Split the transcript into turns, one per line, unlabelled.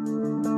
Música